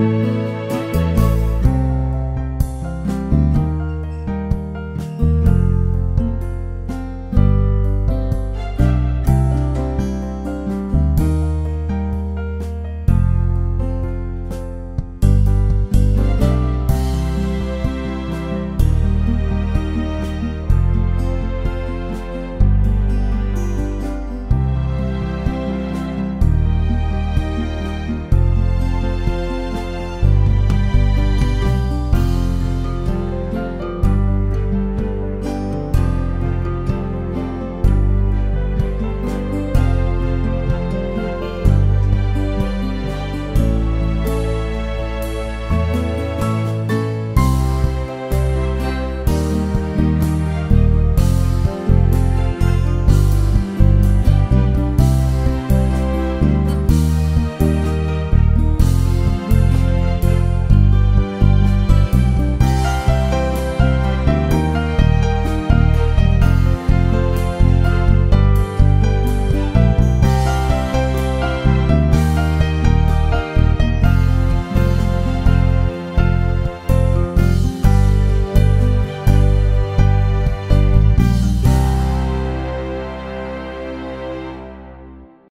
Música